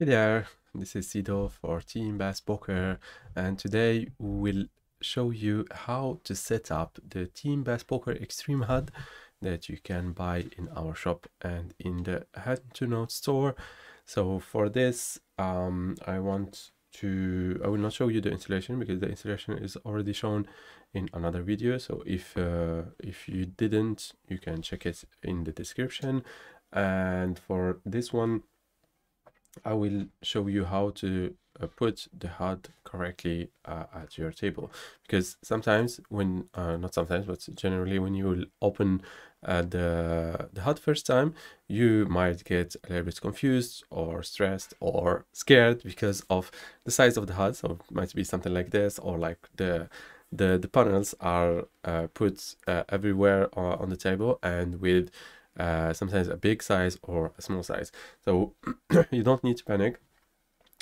Hey there, this is Sido for Team Bas Poker and today we'll show you how to set up the Team Bas Poker Xtreme HUD that you can buy in our shop and in the Hand to Note store. So for this, um, I want to, I will not show you the installation because the installation is already shown in another video. So if, uh, if you didn't, you can check it in the description. And for this one, I will show you how to uh, put the HUD correctly uh, at your table. Because sometimes when uh, not sometimes but generally when you will open uh, the the HUD first time you might get a little bit confused or stressed or scared because of the size of the HUD so it might be something like this or like the the the panels are uh, put uh, everywhere on the table and with uh, sometimes a big size or a small size. So you don't need to panic.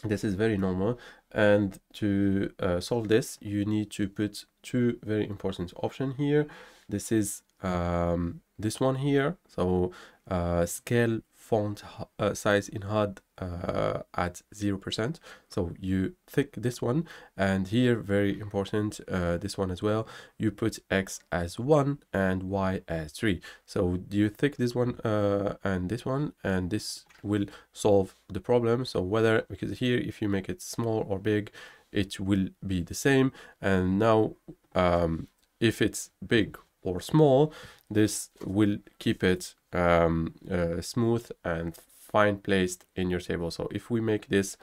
This is very normal. And to uh, solve this, you need to put two very important options here. This is um, this one here. So uh, scale font uh, size in HUD uh, at 0%. So you tick this one and here very important uh, this one as well you put X as 1 and Y as 3. So do you tick this one uh, and this one and this will solve the problem. So whether because here if you make it small or big it will be the same and now um, if it's big or small this will keep it um, uh, smooth and fine placed in your table. So if we make this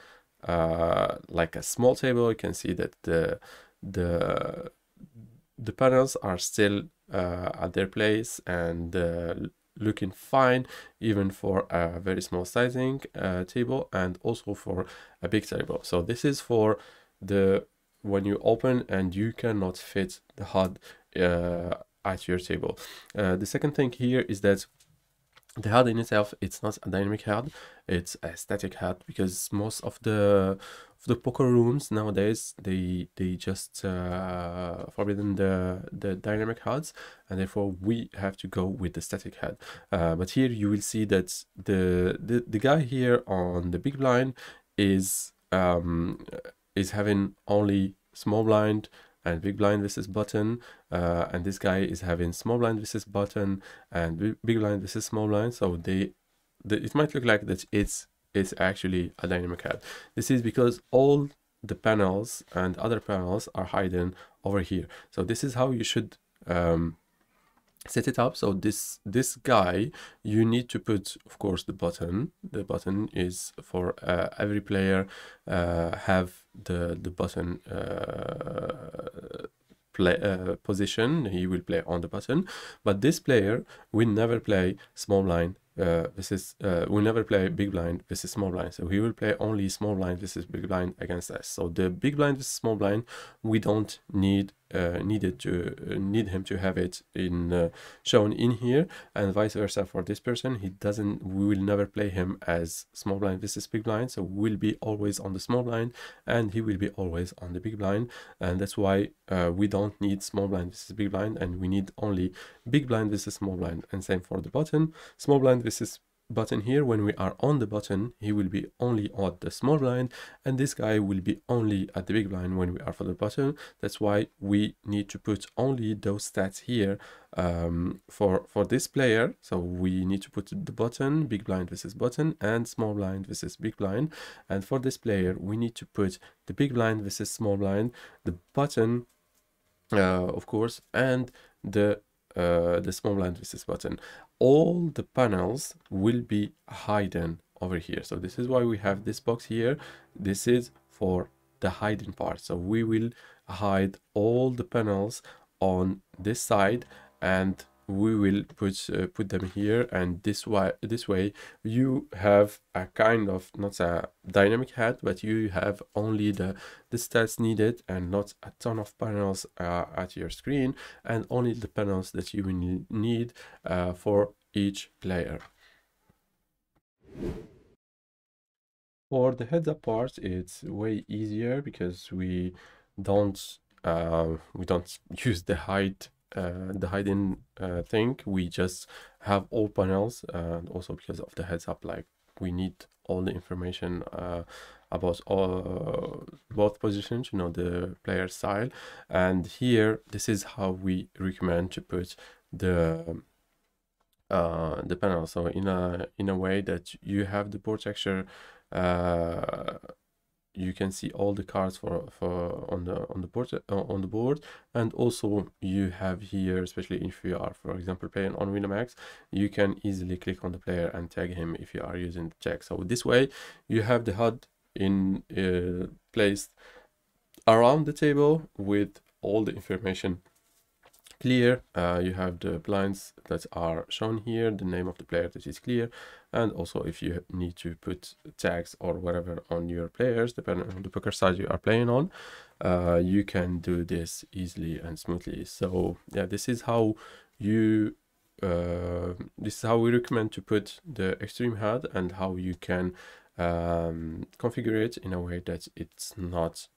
uh, like a small table, you can see that the the the panels are still uh, at their place and uh, looking fine even for a very small sizing uh, table and also for a big table. So this is for the when you open and you cannot fit the HUD uh, at your table. Uh, the second thing here is that the HUD in itself, it's not a dynamic HUD, it's a static HUD because most of the of the poker rooms nowadays they they just uh, forbidden the the dynamic HUDs and therefore we have to go with the static HUD. Uh, but here you will see that the the, the guy here on the big blind is um, is having only small blind and big blind versus button uh, and this guy is having small blind versus button and big blind versus small blind so they the, it might look like that it's it's actually a dynamic HUD this is because all the panels and other panels are hidden over here. So this is how you should um, set it up. So this this guy you need to put of course the button. The button is for uh, every player uh, have the the button uh, play uh, position. He will play on the button. But this player will never play small blind uh, this is uh, will never play big blind This is small blind. So he will play only small blind This is big blind against us. So the big blind versus small blind we don't need needed to uh, need him to have it in uh, shown in here and vice versa for this person. He doesn't we will never play him as small blind versus big blind so we'll be always on the small blind and he will be always on the big blind and that's why uh, we don't need small blind versus big blind and we need only big blind versus small blind. And same for the button. Small blind versus button here. When we are on the button he will be only at the small blind and this guy will be only at the big blind when we are for the button. That's why we need to put only those stats here um, for for this player. So we need to put the button big blind versus button and small blind versus big blind. And for this player we need to put the big blind versus small blind the button uh, of course and the uh, the small blind versus button. All the panels will be hidden over here. So this is why we have this box here. This is for the hiding part. So we will hide all the panels on this side and we will put uh, put them here. And this way this way you have a kind of not a dynamic HUD but you have only the the stats needed and not a ton of panels uh, at your screen and only the panels that you will need uh, for each player. For the heads up part it's way easier because we don't uh, we don't use the height the hiding uh, thing we just have all panels and also because of the heads up like we need all the information uh, about all, both positions, you know, the player style. And here, this is how we recommend to put the uh, the panel. So in a in a way that you have the board texture uh, you can see all the cards for for on the on the board uh, on the board. And also you have here especially if you are for example playing on winamax you can easily click on the player and tag him if you are using the check. So this way you have the hud in uh, placed around the table with all the information clear uh, you have the blinds that are shown here the name of the player that is clear and also if you need to put tags or whatever on your players depending on the poker side you are playing on uh, you can do this easily and smoothly. So yeah this is how you uh, this is how we recommend to put the Xtreme HUD and how you can um, configure it in a way that it's not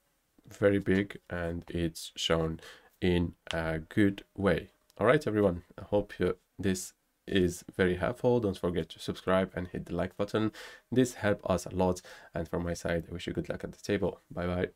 very big and it's shown in a good way. All right, everyone. I hope you, this is very helpful. Don't forget to subscribe and hit the like button. This helps us a lot. And from my side, I wish you good luck at the table. Bye bye.